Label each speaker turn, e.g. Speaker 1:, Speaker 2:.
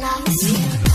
Speaker 1: love you.